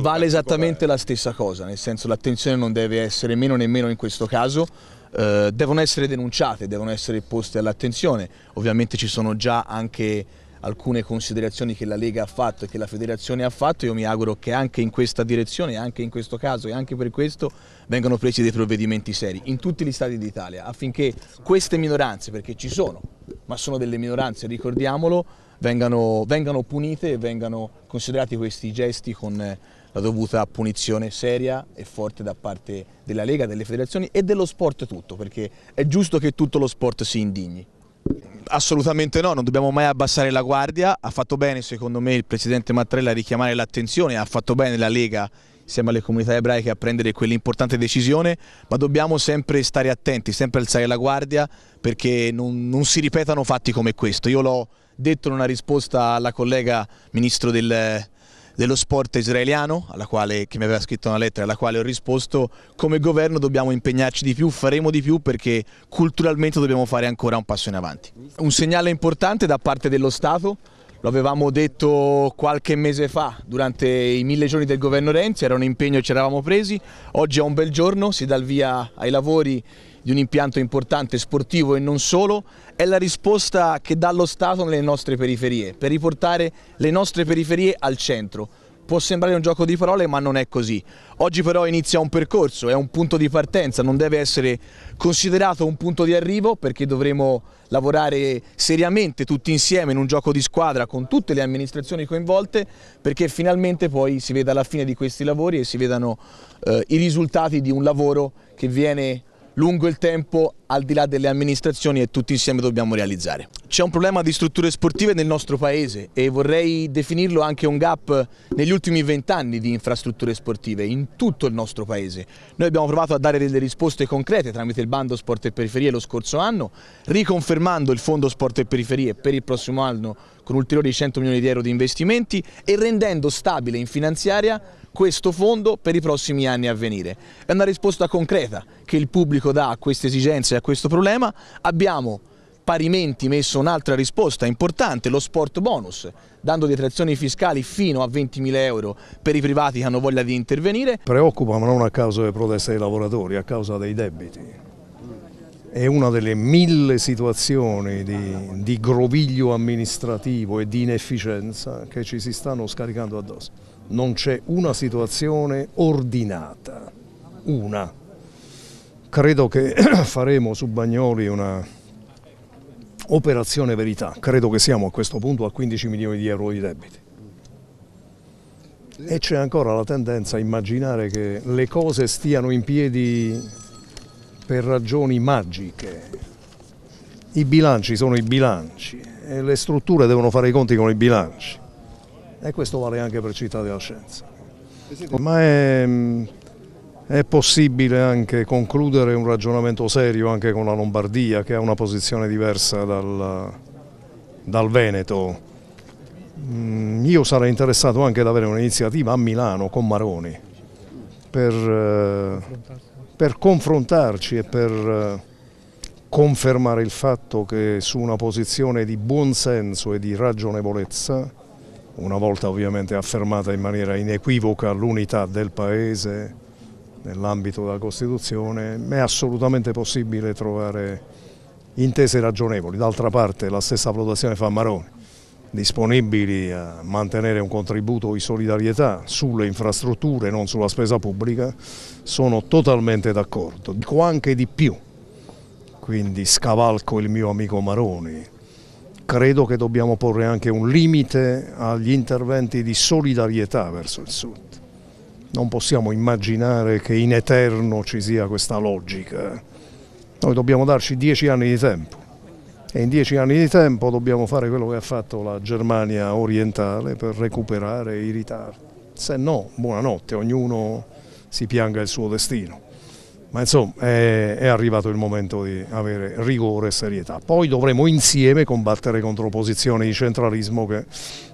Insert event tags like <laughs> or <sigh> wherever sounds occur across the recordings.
Vale esattamente la stessa cosa, nel senso l'attenzione non deve essere meno nemmeno in questo caso, eh, devono essere denunciate, devono essere poste all'attenzione, ovviamente ci sono già anche alcune considerazioni che la Lega ha fatto e che la Federazione ha fatto, io mi auguro che anche in questa direzione, anche in questo caso e anche per questo vengano presi dei provvedimenti seri in tutti gli stati d'Italia affinché queste minoranze, perché ci sono, ma sono delle minoranze, ricordiamolo, vengano, vengano punite e vengano considerati questi gesti con la dovuta punizione seria e forte da parte della Lega, delle federazioni e dello sport tutto, perché è giusto che tutto lo sport si indigni. Assolutamente no, non dobbiamo mai abbassare la guardia, ha fatto bene secondo me il Presidente Mattarella a richiamare l'attenzione, ha fatto bene la Lega insieme alle comunità ebraiche a prendere quell'importante decisione, ma dobbiamo sempre stare attenti, sempre alzare la guardia perché non, non si ripetano fatti come questo. Io l'ho detto in una risposta alla collega Ministro del, dello sport israeliano, alla quale, che mi aveva scritto una lettera, alla quale ho risposto, come governo dobbiamo impegnarci di più, faremo di più perché culturalmente dobbiamo fare ancora un passo in avanti. Un segnale importante da parte dello Stato, lo avevamo detto qualche mese fa, durante i mille giorni del governo Renzi, era un impegno che ci eravamo presi, oggi è un bel giorno, si dà il via ai lavori di un impianto importante sportivo e non solo, è la risposta che dà lo Stato nelle nostre periferie, per riportare le nostre periferie al centro. Può sembrare un gioco di parole ma non è così. Oggi però inizia un percorso, è un punto di partenza, non deve essere considerato un punto di arrivo perché dovremo lavorare seriamente tutti insieme in un gioco di squadra con tutte le amministrazioni coinvolte perché finalmente poi si veda la fine di questi lavori e si vedano eh, i risultati di un lavoro che viene lungo il tempo al di là delle amministrazioni e tutti insieme dobbiamo realizzare. C'è un problema di strutture sportive nel nostro paese e vorrei definirlo anche un gap negli ultimi vent'anni di infrastrutture sportive in tutto il nostro paese. Noi abbiamo provato a dare delle risposte concrete tramite il bando Sport e Periferie lo scorso anno, riconfermando il fondo Sport e Periferie per il prossimo anno con ulteriori 100 milioni di euro di investimenti e rendendo stabile in finanziaria questo fondo per i prossimi anni a venire. È una risposta concreta che il pubblico dà a queste esigenze e a questo problema. Abbiamo parimenti messo un'altra risposta importante, lo sport bonus, dando detrazioni fiscali fino a 20.000 euro per i privati che hanno voglia di intervenire. Preoccupa ma non a causa delle proteste dei lavoratori, a causa dei debiti. È una delle mille situazioni di, di groviglio amministrativo e di inefficienza che ci si stanno scaricando addosso non c'è una situazione ordinata, una. Credo che <clears throat> faremo su Bagnoli una operazione verità, credo che siamo a questo punto a 15 milioni di euro di debiti. E c'è ancora la tendenza a immaginare che le cose stiano in piedi per ragioni magiche. I bilanci sono i bilanci e le strutture devono fare i conti con i bilanci e questo vale anche per Città della Scienza. Ma è, è, possibile anche concludere un ragionamento serio anche con la Lombardia che ha una posizione diversa dal, dal Veneto. Mm, io sarei interessato anche ad avere un'iniziativa a Milano con Maroni per, eh, per confrontarci e per eh, confermare il fatto che su una posizione di buonsenso e di ragionevolezza una volta ovviamente affermata in maniera inequivoca l'unità del Paese nell'ambito della Costituzione, è assolutamente possibile trovare intese ragionevoli. D'altra parte la stessa valutazione fa Maroni, disponibili a mantenere un contributo di solidarietà sulle infrastrutture, non sulla spesa pubblica, sono totalmente d'accordo. Dico anche di più, quindi scavalco il mio amico Maroni, credo che dobbiamo porre anche un limite agli interventi di solidarietà verso il Sud. Non possiamo immaginare che in eterno ci sia questa logica. Noi dobbiamo darci dieci anni di tempo e in dieci anni di tempo dobbiamo fare quello che ha fatto la Germania orientale per recuperare i ritardi. Se no, buonanotte, ognuno si pianga il suo destino ma insomma è, è, arrivato il momento di avere rigore e serietà. Poi dovremo insieme combattere contro posizioni di centralismo che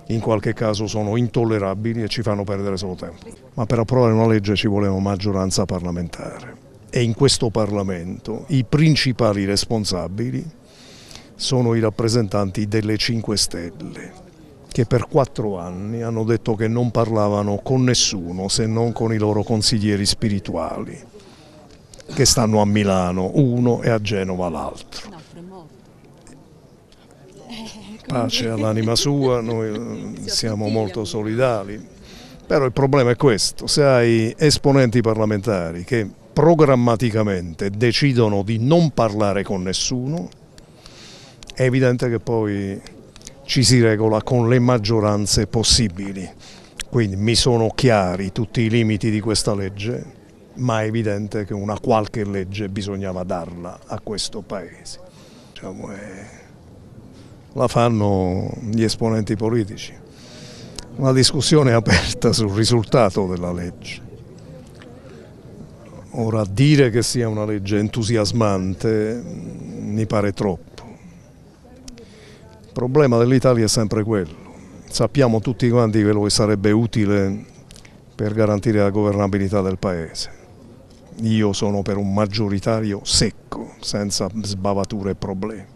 in qualche caso sono intollerabili e ci fanno perdere solo tempo. Ma per approvare una legge ci vuole una maggioranza parlamentare e in questo Parlamento i principali responsabili sono i rappresentanti delle 5 Stelle che per quattro anni hanno detto che non parlavano con nessuno se non con i loro consiglieri spirituali, che stanno a Milano uno e a Genova l'altro. Pace all'anima sua, noi eh, siamo molto solidali, però il problema è questo, se hai esponenti parlamentari che programmaticamente decidono di non parlare con nessuno, è evidente che poi ci si regola con le maggioranze possibili. Quindi mi sono chiari tutti i limiti di questa legge, ma è evidente che una qualche legge bisognava darla a questo Paese. Diciamo, eh, la fanno gli esponenti politici. Una discussione aperta sul risultato della legge. Ora dire che sia una legge entusiasmante mi pare troppo. Il problema dell'Italia è sempre quello. Sappiamo tutti quanti che sarebbe utile per garantire la governabilità del Paese. Io sono per un maggioritario secco, senza sbavature e problemi.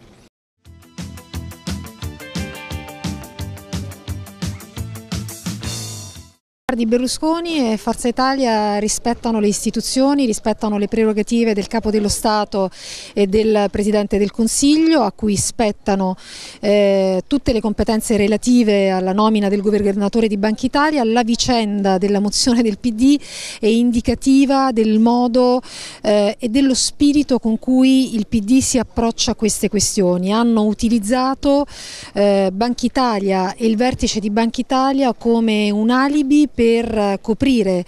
Di Berlusconi e Forza Italia rispettano le istituzioni, rispettano le prerogative del Capo dello Stato e del Presidente del Consiglio a cui spettano eh, tutte le competenze relative alla nomina del governatore di Banca Italia. La vicenda della mozione del PD è indicativa del modo eh, e dello spirito con cui il PD si approccia a queste questioni. Hanno utilizzato eh, Banca Italia e il vertice di Banca Italia come un alibi per per coprire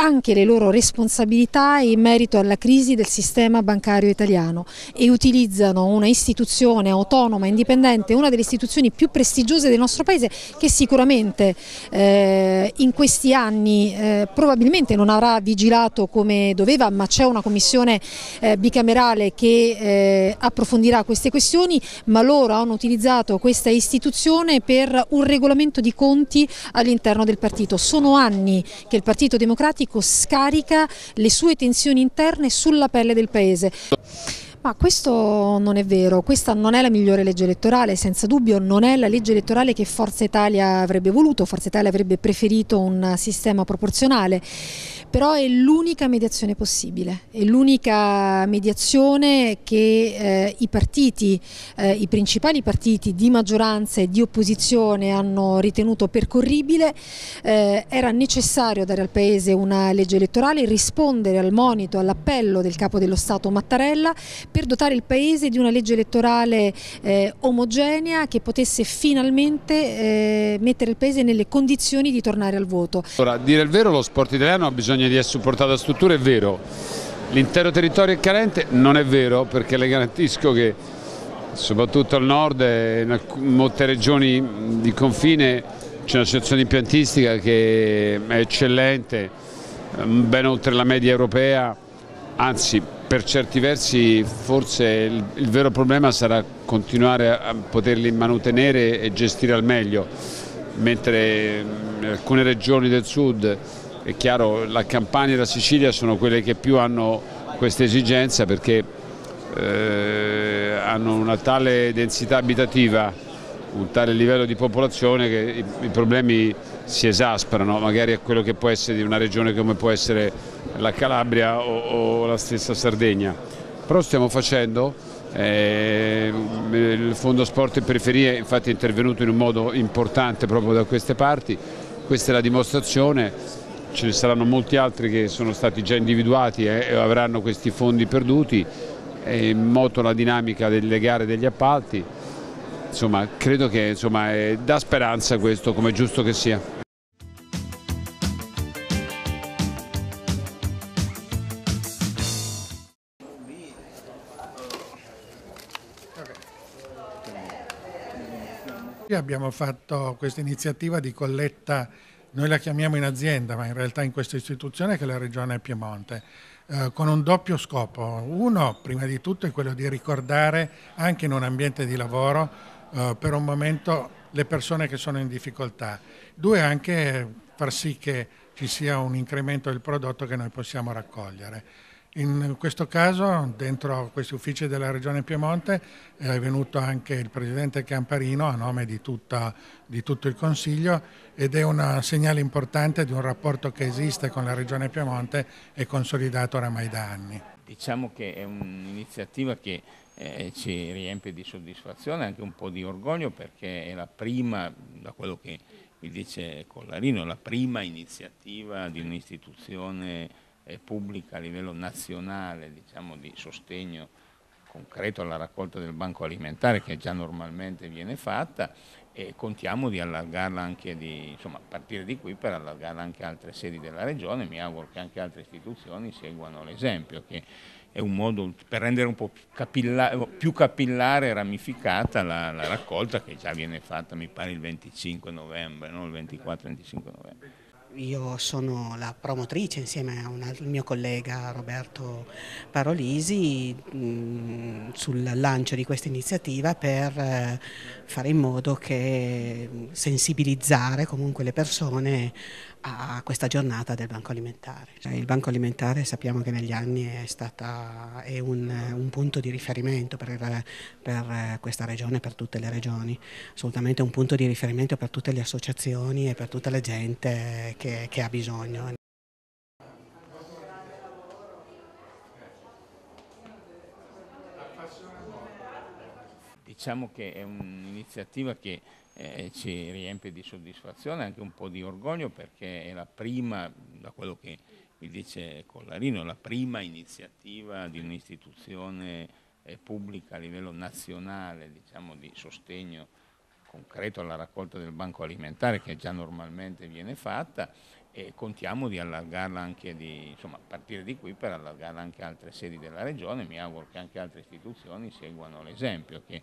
anche le loro responsabilità in merito alla crisi del sistema bancario italiano e utilizzano una istituzione autonoma, indipendente, una delle istituzioni più prestigiose del nostro Paese che sicuramente eh, in questi anni eh, probabilmente non avrà vigilato come doveva, ma c'è una commissione eh, bicamerale che eh, approfondirà queste questioni, ma loro hanno utilizzato questa istituzione per un regolamento di conti all'interno del partito. Sono anni che il Partito Democratico scarica le sue tensioni interne sulla pelle del Paese. Ma questo non è vero, questa non è la migliore legge elettorale, senza dubbio non è la legge elettorale che Forza Italia avrebbe voluto, Forza Italia avrebbe preferito un sistema proporzionale però è l'unica mediazione possibile, è l'unica mediazione che eh, i partiti, eh, i principali partiti di maggioranza e di opposizione hanno ritenuto percorribile, eh, era necessario dare al Paese una legge elettorale, rispondere al monito, all'appello del Capo dello Stato Mattarella per dotare il Paese di una legge elettorale eh, omogenea che potesse finalmente eh, mettere il Paese nelle condizioni di tornare al voto. Ora, dire il vero lo sport italiano ha bisogno di essere supportato da strutture, è vero. L'intero territorio è carente? Non è vero, perché le garantisco che soprattutto al nord e in molte regioni di confine c'è una situazione impiantistica che è eccellente, ben oltre la media europea, anzi per certi versi forse il, il vero problema sarà continuare a poterli mantenere e gestire al meglio, mentre in alcune regioni del sud è chiaro la Campania e la Sicilia sono quelle che più hanno questa esigenza perché eh, hanno una tale densità abitativa, un tale livello di popolazione che i, i problemi si esasperano, magari a quello che può essere di una regione come può essere la Calabria o, o la stessa Sardegna. Però stiamo facendo, eh, il Fondo Sport e Periferie infatti è intervenuto in un modo importante proprio da queste parti, questa è la dimostrazione ce ne saranno molti altri che sono stati già individuati e avranno questi fondi perduti, è in moto la dinamica delle gare degli appalti, insomma credo che insomma, dà speranza questo come è giusto che sia. Abbiamo fatto questa iniziativa di colletta noi la chiamiamo in azienda, ma in realtà in questa istituzione che è la Regione Piemonte, eh, con un doppio scopo. Uno, prima di tutto, è quello di ricordare anche in un ambiente di lavoro eh, per un momento le persone che sono in difficoltà. Due, anche far sì che ci sia un incremento del prodotto che noi possiamo raccogliere. In questo caso, dentro questi uffici della Regione Piemonte, è venuto anche il Presidente Camparino a nome di, tutta, di tutto il Consiglio ed è un segnale importante di un rapporto che esiste con la Regione Piemonte e consolidato oramai da anni. Diciamo che è un'iniziativa che eh, ci riempie di soddisfazione, anche un po' di orgoglio perché è la prima, da quello che mi dice Collarino, la prima iniziativa di un'istituzione pubblica a livello nazionale diciamo, di sostegno concreto alla raccolta del banco alimentare che già normalmente viene fatta e contiamo di allargarla anche di, insomma, partire di qui per allargarla anche a altre sedi della regione, mi auguro che anche altre istituzioni seguano l'esempio, che è un modo per rendere un po' più capillare, più capillare e ramificata la, la, raccolta che già viene fatta mi pare il 25 novembre, no? il 24-25 novembre. Io sono la promotrice insieme a un altro, mio collega Roberto Parolisi mh, sul lancio di questa iniziativa per eh, fare in modo che sensibilizzare comunque le persone a questa giornata del banco alimentare. Il banco alimentare sappiamo che negli anni è, stata, è un, un, punto di riferimento per, per, questa regione, per tutte le regioni, assolutamente un punto di riferimento per tutte le associazioni e per tutta la gente che, che ha bisogno. Diciamo che è un'iniziativa che eh, ci riempie di soddisfazione, anche un po' di orgoglio perché è la prima, da quello che mi dice Collarino, la prima iniziativa di un'istituzione eh, pubblica a livello nazionale diciamo, di sostegno concreto alla raccolta del banco alimentare che già normalmente viene fatta e contiamo di allargarla anche di, insomma, partire di qui per allargarla anche a altre sedi della regione, mi auguro che anche altre istituzioni seguano l'esempio, che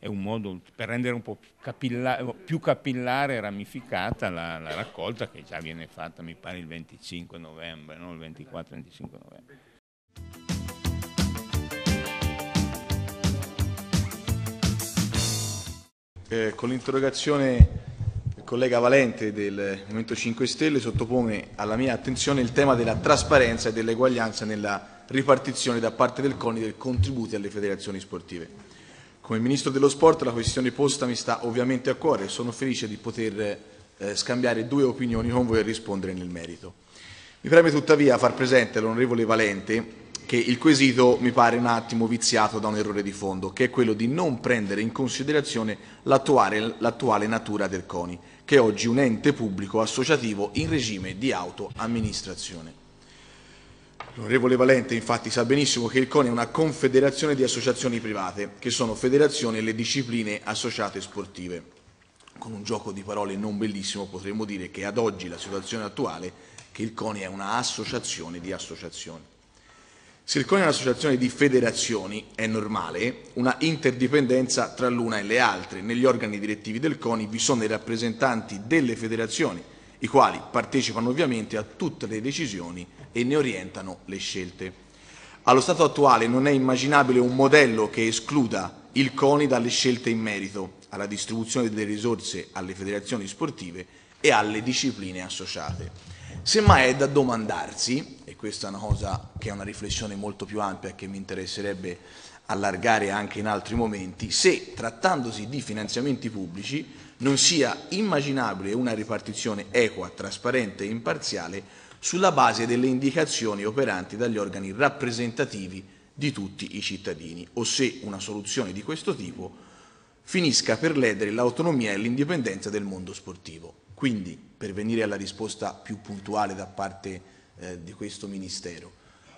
è un modo per rendere un po' più capillare, più capillare e ramificata la, la, raccolta che già viene fatta mi pare il 25 novembre, no? il 24-25 novembre. Eh, con l'interrogazione del collega Valente del Movimento 5 Stelle sottopone alla mia attenzione il tema della trasparenza e dell'eguaglianza nella ripartizione da parte del CONI del contributi alle federazioni sportive. Come Ministro dello Sport la questione posta mi sta ovviamente a cuore e sono felice di poter eh, scambiare due opinioni con voi e rispondere nel merito. Mi preme tuttavia far presente all'onorevole Valente che il quesito mi pare un attimo viziato da un errore di fondo, che è quello di non prendere in considerazione l'attuale natura del CONI, che è oggi un ente pubblico associativo in regime di autoamministrazione. L'onorevole Valente infatti sa benissimo che il CONI è una confederazione di associazioni private, che sono federazioni e le discipline associate sportive. Con un gioco di parole non bellissimo potremmo dire che ad oggi la situazione attuale che il CONI è un'associazione di associazioni. Se il CONI è un'associazione di federazioni, è normale una interdipendenza tra l'una e le altre. Negli organi direttivi del CONI vi sono i rappresentanti delle federazioni, i quali partecipano ovviamente a tutte le decisioni e ne orientano le scelte. Allo stato attuale non è immaginabile un modello che escluda il CONI dalle scelte in merito alla distribuzione delle risorse alle federazioni sportive e alle discipline associate. Semmai è da domandarsi, e questa è una cosa che è una riflessione molto più ampia che mi interesserebbe allargare anche in altri momenti, se trattandosi di finanziamenti pubblici non sia immaginabile una ripartizione equa, trasparente e imparziale sulla base delle indicazioni operanti dagli organi rappresentativi di tutti i cittadini o se una soluzione di questo tipo finisca per ledere l'autonomia e l'indipendenza del mondo sportivo. Quindi, per venire alla risposta più puntuale da parte eh, di questo Ministero,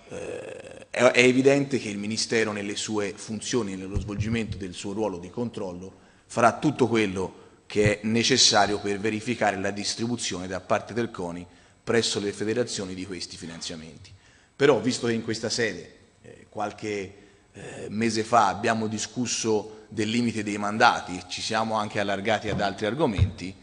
eh, è, evidente che il Ministero nelle sue funzioni, nello svolgimento del suo ruolo di controllo, farà tutto quello che è necessario per verificare la distribuzione da parte del CONI presso le federazioni di questi finanziamenti. Però, visto che in questa sede eh, qualche eh, mese fa abbiamo discusso del limite dei mandati, ci siamo anche allargati ad altri argomenti,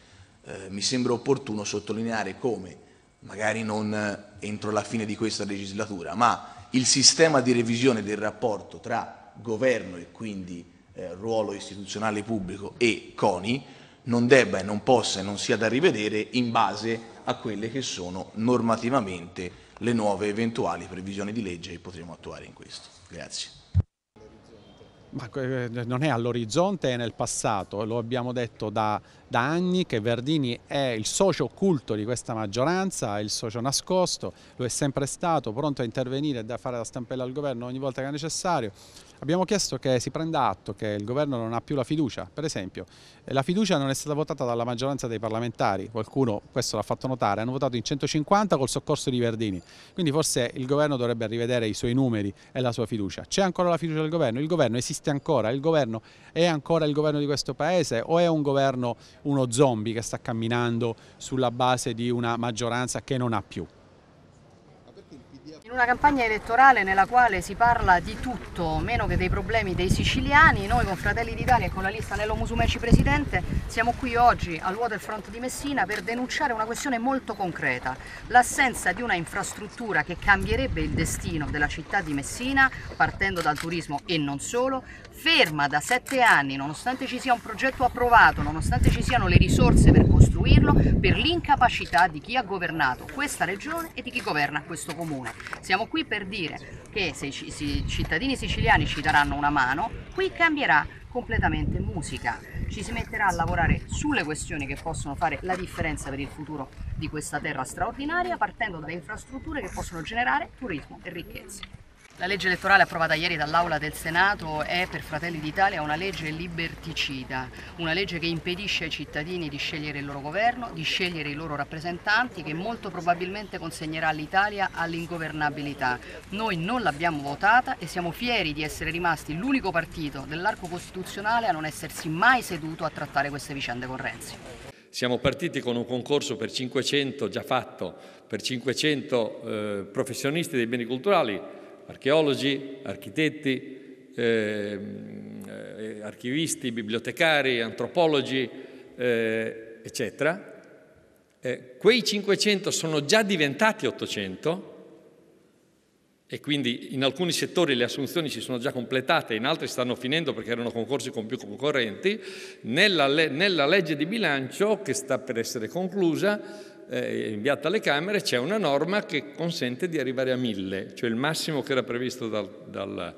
eh, mi sembra opportuno sottolineare come, magari non eh, entro la fine di questa legislatura, ma il sistema di revisione del rapporto tra governo e quindi eh, ruolo istituzionale pubblico e CONI non debba e non possa e non sia da rivedere in base a quelle che sono normativamente le nuove eventuali previsioni di legge che potremo attuare in questo. Grazie. Ma eh, non è all'orizzonte, è nel passato, lo abbiamo detto da, da, anni che Verdini è il socio occulto di questa maggioranza, è il socio nascosto, lo è sempre stato, pronto a intervenire e da fare la stampella al governo ogni volta che è necessario. Abbiamo chiesto che si prenda atto che il governo non ha più la fiducia, per esempio la fiducia non è stata votata dalla maggioranza dei parlamentari, qualcuno questo l'ha fatto notare, hanno votato in 150 col soccorso di Verdini, quindi forse il governo dovrebbe rivedere i suoi numeri e la sua fiducia. C'è ancora la fiducia del governo? Il governo esiste ancora? Il governo è ancora il governo di questo paese o è un governo uno zombie che sta camminando sulla base di una maggioranza che non ha più? In una campagna elettorale nella quale si parla di tutto meno che dei problemi dei siciliani, noi con Fratelli d'Italia e con la lista Nello Musumeci Presidente siamo qui oggi al Waterfront di Messina per denunciare una questione molto concreta, l'assenza di una infrastruttura che cambierebbe il destino della città di Messina partendo dal turismo e non solo, ferma da sette anni nonostante ci sia un progetto approvato, nonostante ci siano le risorse per costruirlo, per l'incapacità di chi ha governato questa regione e di chi governa questo comune. Siamo qui per dire che se i cittadini siciliani ci daranno una mano, qui cambierà completamente musica. Ci si metterà a lavorare sulle questioni che possono fare la differenza per il futuro di questa terra straordinaria, partendo dalle infrastrutture che possono generare turismo e ricchezza. La legge elettorale approvata ieri dall'Aula del Senato è per Fratelli d'Italia una legge liberticida, una legge che impedisce ai cittadini di scegliere il loro governo, di scegliere i loro rappresentanti, che molto probabilmente consegnerà l'Italia all'ingovernabilità. Noi non l'abbiamo votata e siamo fieri di essere rimasti l'unico partito dell'arco costituzionale a non essersi mai seduto a trattare queste vicende con Renzi. Siamo partiti con un concorso per 500, già fatto, per 500 eh, professionisti dei beni culturali, archeologi, architetti, eh, eh, archivisti, bibliotecari, antropologi, eh, eccetera. Eh, quei 500 sono già diventati 800 e quindi in alcuni settori le assunzioni si sono già completate, in altri stanno finendo perché erano concorsi con più concorrenti. Nella, nella legge di bilancio, che sta per essere conclusa, eh, inviata alle Camere c'è una norma che consente di arrivare a mille, cioè il massimo che era previsto dal, dal,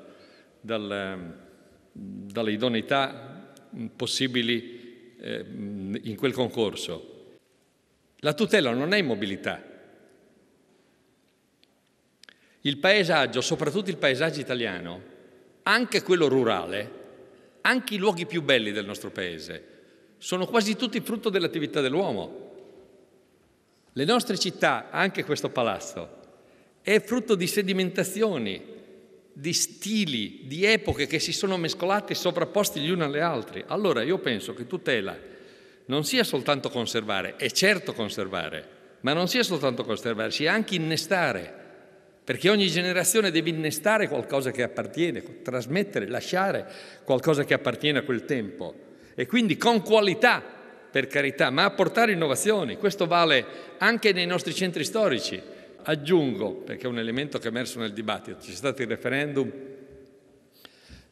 dal, dalle idoneità possibili eh, in quel concorso. La tutela non è immobilità. Il paesaggio, soprattutto il paesaggio italiano, anche quello rurale, anche i luoghi più belli del nostro paese, sono quasi tutti frutto dell'attività dell'uomo. Le nostre città, anche questo palazzo, è frutto di sedimentazioni, di stili, di epoche che si sono mescolate e sovrapposti gli uni alle altre. Allora io penso che tutela non sia soltanto conservare, è certo conservare, ma non sia soltanto conservare, sia anche innestare, perché ogni generazione deve innestare qualcosa che appartiene, trasmettere, lasciare qualcosa che appartiene a quel tempo e quindi con qualità per carità, ma apportare innovazioni. Questo vale anche nei nostri centri storici. Aggiungo, perché è un elemento che è emerso nel dibattito, ci sono stati referendum,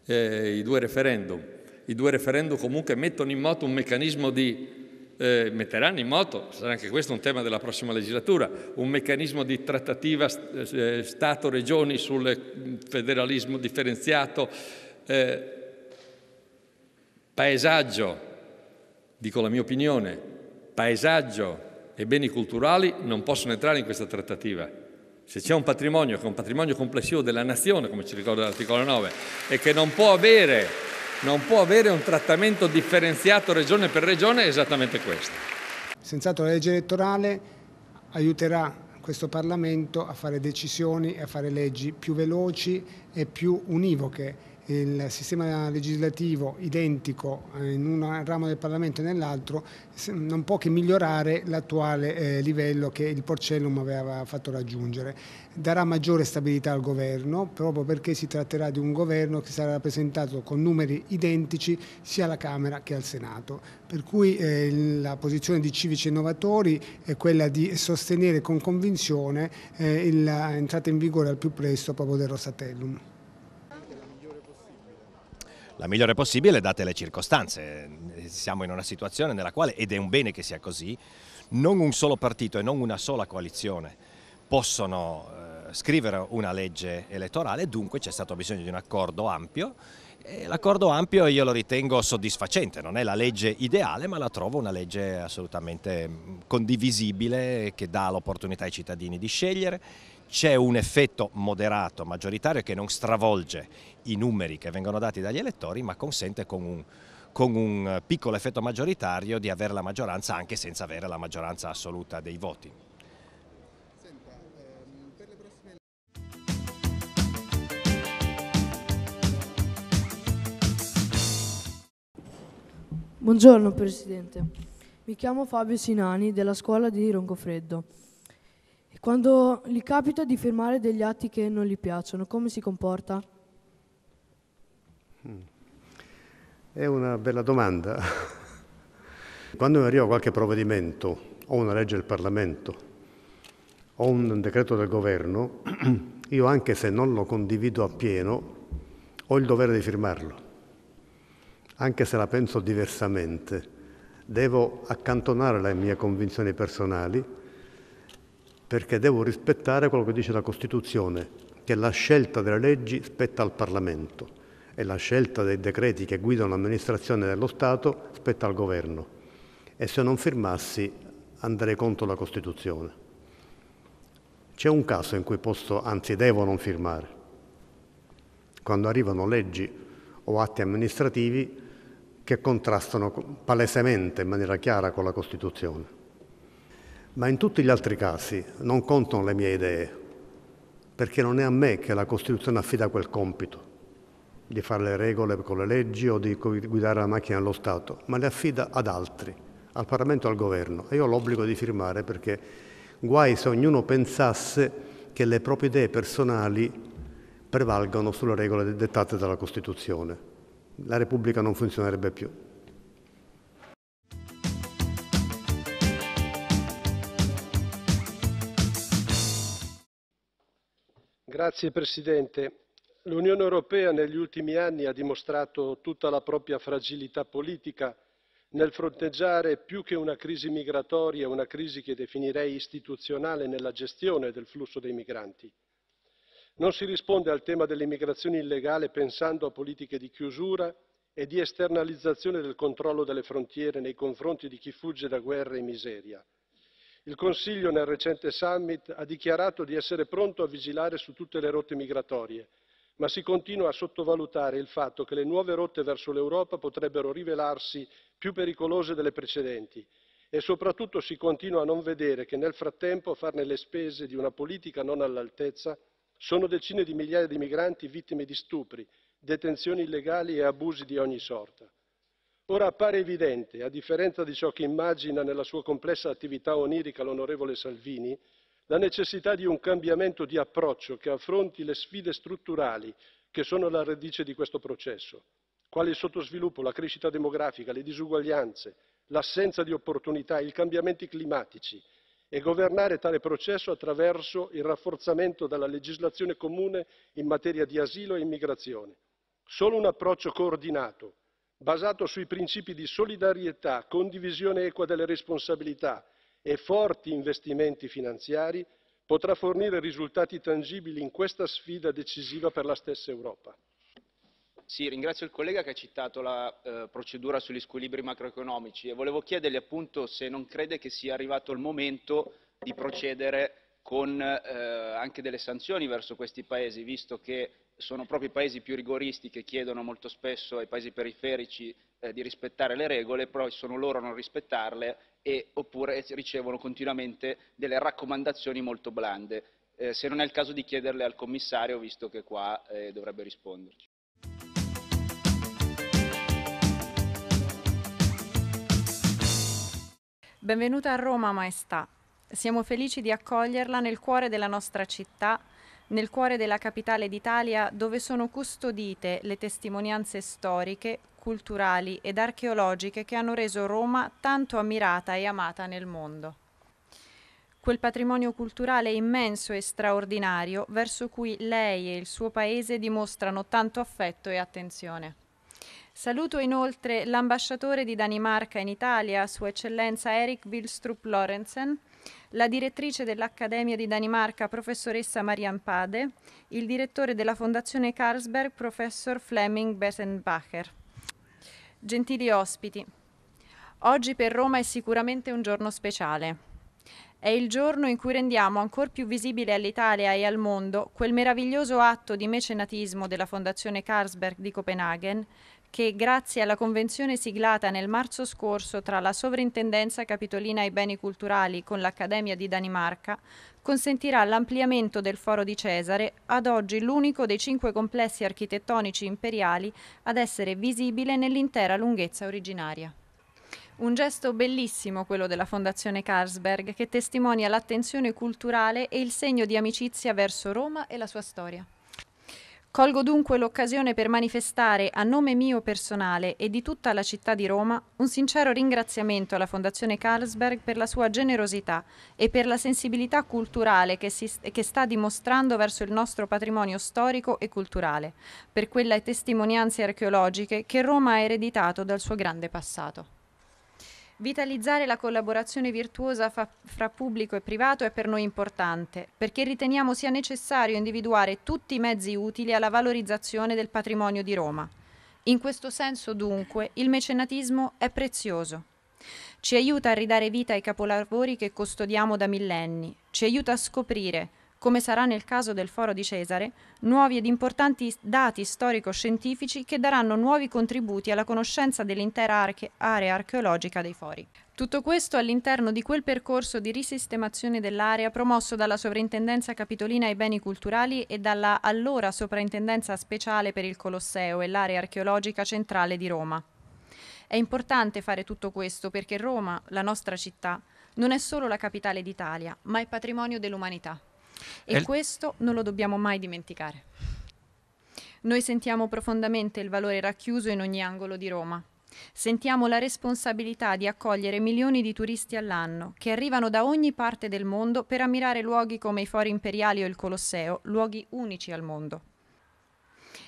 eh, i due referendum. I due referendum comunque mettono in moto un meccanismo di eh, metteranno in moto, sarà anche questo un tema della prossima legislatura, un meccanismo di trattativa eh, Stato-Regioni sul federalismo differenziato, eh, paesaggio, dico la mia opinione, paesaggio e beni culturali non possono entrare in questa trattativa. Se c'è un patrimonio che è un patrimonio complessivo della nazione, come ci ricorda l'articolo 9, e che non può avere, non può avere un trattamento differenziato regione per regione, è esattamente questo. Senz'altro la legge elettorale aiuterà questo Parlamento a fare decisioni e a fare leggi più veloci e più univoche il sistema legislativo identico in un ramo del Parlamento e nell'altro non può che migliorare l'attuale eh, livello che il Porcellum aveva fatto raggiungere. Darà maggiore stabilità al governo proprio perché si tratterà di un governo che sarà rappresentato con numeri identici sia alla Camera che al Senato. Per cui eh, la posizione di Civici Innovatori è quella di sostenere con convinzione eh, l'entrata in vigore al più presto proprio del Rosatellum la migliore possibile date le circostanze. Siamo in una situazione nella quale, ed è un bene che sia così, non un solo partito e non una sola coalizione possono scrivere una legge elettorale, dunque c'è stato bisogno di un accordo ampio L'accordo ampio io lo ritengo soddisfacente, non è la legge ideale ma la trovo una legge assolutamente condivisibile che dà l'opportunità ai cittadini di scegliere, c'è un effetto moderato, maggioritario che non stravolge i numeri che vengono dati dagli elettori ma consente con un, con un piccolo effetto maggioritario di avere la maggioranza anche senza avere la maggioranza assoluta dei voti. Buongiorno Presidente, mi chiamo Fabio Sinani della scuola di Roncofreddo. Quando gli capita di firmare degli atti che non gli piacciono, come si comporta? È una bella domanda. <laughs> Quando mi arriva qualche provvedimento, o una legge del Parlamento, o un decreto del governo, <clears throat> io anche se non lo condivido appieno, ho il dovere di firmarlo anche se la penso diversamente. Devo accantonare le mie convinzioni personali perché devo rispettare quello che dice la Costituzione, che la scelta delle leggi spetta al Parlamento e la scelta dei decreti che guidano l'amministrazione dello Stato spetta al Governo. E se non firmassi andrei contro la Costituzione. C'è un caso in cui posso, anzi devo non firmare. Quando arrivano leggi o atti amministrativi che contrastano palesemente in maniera chiara con la Costituzione. Ma in tutti gli altri casi non contano le mie idee, perché non è a me che la Costituzione affida quel compito di fare le regole con le leggi o di guidare la macchina dello Stato, ma le affida ad altri, al Parlamento e al Governo. E io ho l'obbligo di firmare perché guai se ognuno pensasse che le proprie idee personali prevalgano sulle regole dettate dalla Costituzione la Repubblica non funzionerebbe più. Grazie Presidente. L'Unione Europea negli ultimi anni ha dimostrato tutta la propria fragilità politica nel fronteggiare più che una crisi migratoria, una crisi che definirei istituzionale nella gestione del flusso dei migranti. Non si risponde al tema dell'immigrazione illegale pensando a politiche di chiusura e di esternalizzazione del controllo delle frontiere nei confronti di chi fugge da guerra e miseria. Il Consiglio nel recente summit ha dichiarato di essere pronto a vigilare su tutte le rotte migratorie, ma si continua a sottovalutare il fatto che le nuove rotte verso l'Europa potrebbero rivelarsi più pericolose delle precedenti e soprattutto si continua a non vedere che nel frattempo a farne le spese di una politica non all'altezza sono decine di migliaia di migranti vittime di stupri, detenzioni illegali e abusi di ogni sorta. Ora appare evidente, a differenza di ciò che immagina nella sua complessa attività onirica l'onorevole Salvini, la necessità di un cambiamento di approccio che affronti le sfide strutturali che sono la radice di questo processo, quali il sottosviluppo, la crescita demografica, le disuguaglianze, l'assenza di opportunità, i cambiamenti climatici, e governare tale processo attraverso il rafforzamento della legislazione comune in materia di asilo e immigrazione. Solo un approccio coordinato, basato sui principi di solidarietà, condivisione equa delle responsabilità e forti investimenti finanziari, potrà fornire risultati tangibili in questa sfida decisiva per la stessa Europa. Sì, ringrazio il collega che ha citato la eh, procedura sugli squilibri macroeconomici e volevo chiedergli appunto se non crede che sia arrivato il momento di procedere con eh, anche delle sanzioni verso questi paesi, visto che sono proprio i paesi più rigoristi che chiedono molto spesso ai paesi periferici eh, di rispettare le regole, però sono loro a non rispettarle e, oppure ricevono continuamente delle raccomandazioni molto blande. Eh, se non è il caso di chiederle al commissario, visto che qua eh, dovrebbe risponderci. Benvenuta a Roma, Maestà. Siamo felici di accoglierla nel cuore della nostra città, nel cuore della capitale d'Italia, dove sono custodite le testimonianze storiche, culturali ed archeologiche che hanno reso Roma tanto ammirata e amata nel mondo. Quel patrimonio culturale immenso e straordinario verso cui lei e il suo paese dimostrano tanto affetto e attenzione. Saluto inoltre l'ambasciatore di Danimarca in Italia, Sua Eccellenza Erik Wilstrup Lorentzen, la direttrice dell'Accademia di Danimarca, professoressa Marianne Pade, il direttore della Fondazione Carlsberg, professor Flemming Bessenbacher. Gentili ospiti, oggi per Roma è sicuramente un giorno speciale. È il giorno in cui rendiamo ancora più visibile all'Italia e al mondo quel meraviglioso atto di mecenatismo della Fondazione Carlsberg di Copenaghen che, grazie alla convenzione siglata nel marzo scorso tra la Sovrintendenza Capitolina ai Beni Culturali con l'Accademia di Danimarca, consentirà l'ampliamento del Foro di Cesare, ad oggi l'unico dei cinque complessi architettonici imperiali ad essere visibile nell'intera lunghezza originaria. Un gesto bellissimo quello della Fondazione Carlsberg che testimonia l'attenzione culturale e il segno di amicizia verso Roma e la sua storia. Colgo dunque l'occasione per manifestare a nome mio personale e di tutta la città di Roma un sincero ringraziamento alla Fondazione Carlsberg per la sua generosità e per la sensibilità culturale che, si, che sta dimostrando verso il nostro patrimonio storico e culturale, per quelle testimonianze archeologiche che Roma ha ereditato dal suo grande passato. Vitalizzare la collaborazione virtuosa fa- fra pubblico e privato è per noi importante, perché riteniamo sia necessario individuare tutti i mezzi utili alla valorizzazione del patrimonio di Roma. In questo senso, dunque, il mecenatismo è prezioso. Ci aiuta a ridare vita ai capolavori che custodiamo da millenni, ci aiuta a scoprire, come sarà nel caso del Foro di Cesare, nuovi ed importanti dati storico-scientifici che daranno nuovi contributi alla conoscenza dell'intera area archeologica dei fori. Tutto questo all'interno di quel percorso di risistemazione dell'area promosso dalla Sovrintendenza Capitolina ai Beni Culturali e dalla allora Soprintendenza Speciale per il Colosseo e l'area archeologica centrale di Roma. È importante fare tutto questo perché Roma, la nostra città, non è solo la capitale d'Italia, ma è patrimonio dell'umanità. E El... questo non lo dobbiamo mai dimenticare. Noi sentiamo profondamente il valore racchiuso in ogni angolo di Roma. Sentiamo la responsabilità di accogliere milioni di turisti all'anno che arrivano da ogni parte del mondo per ammirare luoghi come i Fori Imperiali o il Colosseo, luoghi unici al mondo.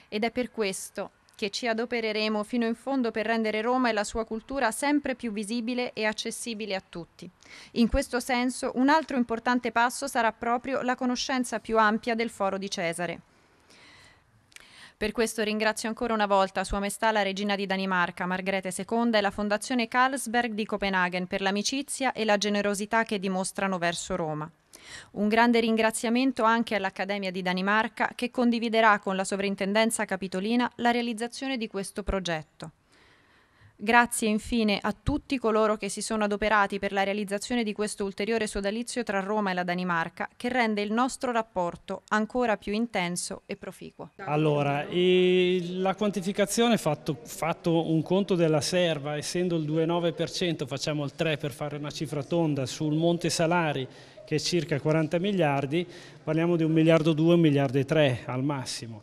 Ed è per questo che ci adopereremo fino in fondo per rendere Roma e la sua cultura sempre più visibile e accessibile a tutti. In questo senso, un altro importante passo sarà proprio la conoscenza più ampia del Foro di Cesare. Per questo ringrazio ancora una volta Sua Maestà la Regina di Danimarca, Margrethe II e la Fondazione Carlsberg di Copenaghen per l'amicizia e la generosità che dimostrano verso Roma. Un grande ringraziamento anche all'Accademia di Danimarca che condividerà con la Sovrintendenza Capitolina la realizzazione di questo progetto. Grazie infine a tutti coloro che si sono adoperati per la realizzazione di questo ulteriore sodalizio tra Roma e la Danimarca, che rende il nostro rapporto ancora più intenso e proficuo. Allora, la quantificazione, fatto, fatto un conto della serva, essendo il 2,9%, facciamo il 3% per fare una cifra tonda sul monte salari, che è circa 40 miliardi, parliamo di un miliardo 2, un miliardo e 3 al massimo.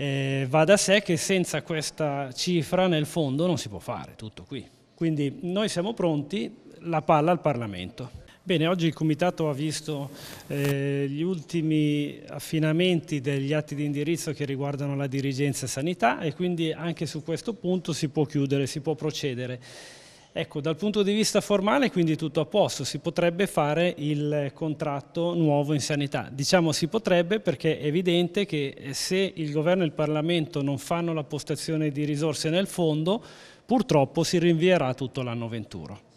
Eh, va da sé che senza questa cifra nel fondo non si può fare tutto qui. Quindi noi siamo pronti, la palla al Parlamento. Bene, oggi il Comitato ha visto eh, gli ultimi affinamenti degli atti di indirizzo che riguardano la dirigenza sanità e quindi anche su questo punto si può chiudere, si può procedere. Ecco, dal punto di vista formale quindi tutto a posto, si potrebbe fare il contratto nuovo in sanità. Diciamo si potrebbe perché è evidente che eh, se il governo e il Parlamento non fanno la postazione di risorse nel fondo, purtroppo si rinvierà tutto l'anno 21.